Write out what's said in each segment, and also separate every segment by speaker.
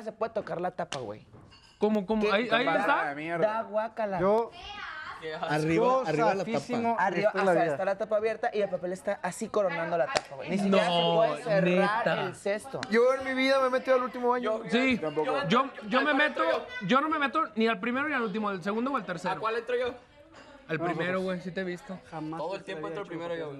Speaker 1: siquiera se puede tocar la tapa, güey.
Speaker 2: ¿Cómo, cómo?
Speaker 1: ¿Qué?
Speaker 2: Ahí, ahí está.
Speaker 1: Da guácala.
Speaker 3: Yo,
Speaker 4: Arriba, arriba la tapa.
Speaker 1: Arriba, o
Speaker 3: la
Speaker 1: sea, está la tapa abierta y el papel está así coronando la tapa, güey. Ni siquiera
Speaker 2: No,
Speaker 1: se puede cerrar
Speaker 2: neta.
Speaker 1: el cesto.
Speaker 5: Yo en mi vida me he metido al último baño.
Speaker 2: Sí,
Speaker 5: Tampoco.
Speaker 2: yo, yo me meto, yo no me meto ni al primero ni al último, al segundo o al tercero.
Speaker 6: ¿A cuál entro yo?
Speaker 2: Al primero, güey, sí te he visto.
Speaker 3: Jamás.
Speaker 6: Todo el tiempo entro
Speaker 3: hecho
Speaker 6: primero yo,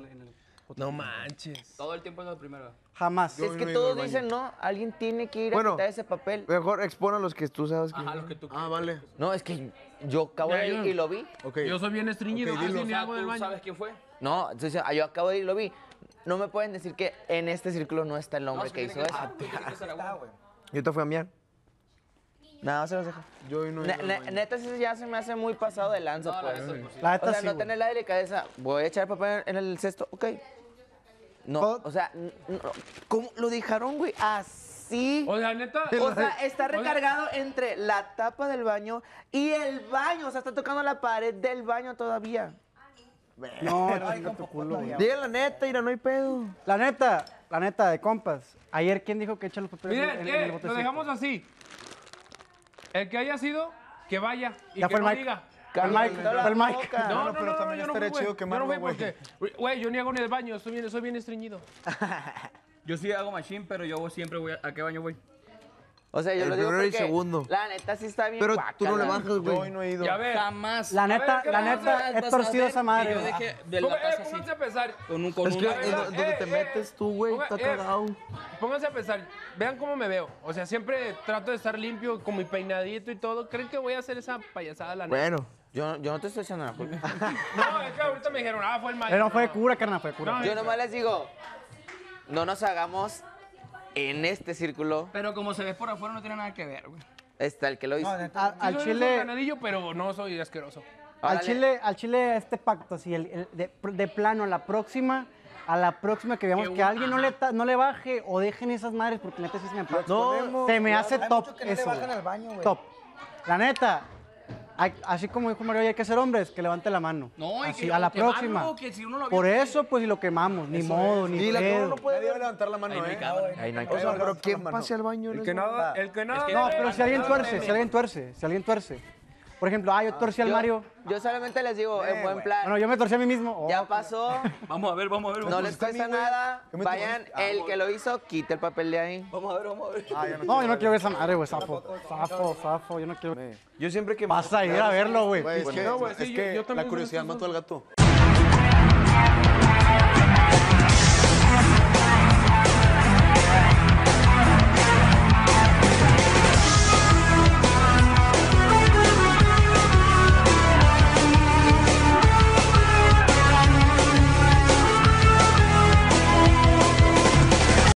Speaker 2: No manches.
Speaker 6: Todo el tiempo entro primero.
Speaker 3: Jamás.
Speaker 5: Yo
Speaker 1: Es que
Speaker 5: no he ido
Speaker 1: todos
Speaker 5: al baño.
Speaker 1: dicen, no, alguien tiene que ir
Speaker 5: Bueno.
Speaker 1: a quitar ese papel.
Speaker 5: Mejor expon a los que tú sabes que.
Speaker 6: Ajá, los que tú
Speaker 5: Ah, vale.
Speaker 1: No, es que yo acabo
Speaker 2: Ya,
Speaker 1: de ir y lo vi.
Speaker 5: Ok.
Speaker 2: Yo soy bien estreñido,
Speaker 5: Ok,
Speaker 2: hago del
Speaker 6: ¿Tú
Speaker 2: baño.
Speaker 6: sabes quién fue?
Speaker 1: No, entonces ah, yo acabo de ir y lo vi. No me pueden decir que en este círculo no está el hombre
Speaker 6: es
Speaker 1: que
Speaker 6: tiene
Speaker 1: hizo eso.
Speaker 6: ah, tiene que ser agua.
Speaker 5: Yo te fui a miar.
Speaker 1: Nada, se los dejo.
Speaker 5: Yo hoy no he
Speaker 1: Ne-
Speaker 5: ido al
Speaker 1: ne-
Speaker 5: baño.
Speaker 1: neta, sí ya se me hace muy pasado de lanza,
Speaker 6: No, la
Speaker 1: pues.
Speaker 6: neta, sí.
Speaker 3: La
Speaker 1: O sea,
Speaker 3: sí,
Speaker 1: no
Speaker 3: güey.
Speaker 1: tener la delicadeza. Voy a echar papel en el cesto, ok. No,
Speaker 3: Todo-
Speaker 1: o sea, no, ¿cómo lo dejaron, güey? Así.
Speaker 2: O sea, neta.
Speaker 1: O sea, está
Speaker 2: o sea,
Speaker 1: recargado entre la tapa del baño y el baño. O sea, está tocando la pared del baño todavía.
Speaker 3: No, chinga tu culo.
Speaker 5: Diga la neta, mira, no hay pedo.
Speaker 3: La neta, la neta, de compas. Ayer, ¿quién dijo que echa los papeles
Speaker 2: Miren,
Speaker 3: en, en el
Speaker 2: Lo
Speaker 3: botecito?
Speaker 2: dejamos así. El que haya sido, que vaya. Y
Speaker 3: Ya
Speaker 2: que no diga.
Speaker 3: Fue el Mike, el Mike.
Speaker 2: No, no,
Speaker 4: pero
Speaker 2: no,
Speaker 4: también
Speaker 2: yo no
Speaker 4: estaría chido
Speaker 2: güey.
Speaker 4: quemarlo,
Speaker 2: Yo no
Speaker 4: güey.
Speaker 2: porque, güey, yo ni hago ni el baño, soy bien, soy bien estreñido.
Speaker 6: Yo sí hago machine, pero yo siempre voy a... ¿A qué baño voy?
Speaker 1: O sea, yo
Speaker 5: El
Speaker 1: lo digo
Speaker 5: primero y segundo.
Speaker 1: la neta sí está bien
Speaker 5: Pero tú no le bajas,
Speaker 4: Yo hoy
Speaker 5: güey.
Speaker 4: no he ido.
Speaker 2: Ya ves.
Speaker 6: Jamás.
Speaker 3: La neta,
Speaker 2: ¿qué
Speaker 3: la neta, he torcido esa madre,
Speaker 6: Yo de la
Speaker 2: eh,
Speaker 6: casa así.
Speaker 2: pónganse a pensar.
Speaker 6: Con un... Con
Speaker 5: Es que
Speaker 2: A ver,
Speaker 5: en
Speaker 2: eh,
Speaker 5: donde te
Speaker 2: eh,
Speaker 5: metes tú, güey,
Speaker 2: ponga-
Speaker 5: está
Speaker 2: eh,
Speaker 5: cagado.
Speaker 2: Pónganse a pensar, vean cómo me veo. O sea, siempre trato de estar limpio, con mi peinadito y todo. ¿Creen que voy a hacer esa payasada la neta?
Speaker 5: Bueno,
Speaker 1: Yo, yo no te estoy echando la culpa.
Speaker 2: No, es que ahorita me dijeron, ah, fue el
Speaker 3: Eh,
Speaker 2: maestro.
Speaker 3: no fue cura, carnal, fue cura.
Speaker 2: No,
Speaker 1: Yo nomás les digo, no nos hagamos en este círculo.
Speaker 6: Pero como se ve por afuera no tiene nada que ver, güey.
Speaker 1: Está el que lo hizo.
Speaker 3: Al,
Speaker 2: Sí
Speaker 3: al
Speaker 2: soy
Speaker 3: chile,
Speaker 2: ganadillo, pero no soy asqueroso.
Speaker 3: al chile, al chile, este pacto, así, el, el- de, de plano, a la próxima, a la próxima que veamos
Speaker 2: Que
Speaker 3: alguien no le, ta- no le baje o dejen esas madres, porque neta sí se me pasa.
Speaker 5: No,
Speaker 3: se me hace
Speaker 7: Hay
Speaker 3: top
Speaker 7: que no le
Speaker 3: eso.
Speaker 7: bajan al baño, güey.
Speaker 3: Top. La neta, hay- así como dijo Mario, hay que ser hombres, que levante la mano.
Speaker 6: No, y
Speaker 3: Así,
Speaker 6: que-
Speaker 3: a la próxima.
Speaker 6: que si uno lo
Speaker 3: Por eso, pues, y lo quemamos, ni modo, ni
Speaker 5: Y la
Speaker 3: pedo.
Speaker 5: cámara no puede
Speaker 4: Nadie va a
Speaker 5: ver.
Speaker 4: levantar la mano,
Speaker 6: Ahí no hay
Speaker 4: ¿eh?
Speaker 6: cámara.
Speaker 1: Ahí no hay
Speaker 5: O sea,
Speaker 1: cosa.
Speaker 5: pero ¿quién pase al baño?
Speaker 2: El que nada, el que nada.
Speaker 3: No, pero si alguien tuerce, si alguien tuerce, si alguien tuerce. Por ejemplo, ah, yo torcí al
Speaker 1: Yo-
Speaker 3: Mario.
Speaker 1: Yo solamente les digo, en buen plan,
Speaker 3: Bueno, yo me torcí a mí mismo. Oh,
Speaker 1: ya pasó,
Speaker 6: Vamos a ver, vamos a ver.
Speaker 1: no
Speaker 6: vamos a
Speaker 1: les cuesta nada. Vayan,
Speaker 4: ah,
Speaker 1: el que lo hizo, quite el papel de ahí.
Speaker 6: Vamos a ver, vamos a ver.
Speaker 4: Ah,
Speaker 3: No, yo no quiero ver esa madre, güey, zafo. Zafo, zafo, yo no quiero.
Speaker 5: Yo siempre que...
Speaker 3: Vas a ir a verlo, güey.
Speaker 4: Es que,
Speaker 2: No, güey, sí,
Speaker 4: es
Speaker 2: yo-
Speaker 4: que
Speaker 2: yo también
Speaker 4: la curiosidad mató al gato.